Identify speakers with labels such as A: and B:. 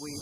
A: we